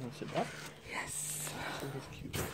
Want to sit up? Yes. Oh, that's cute.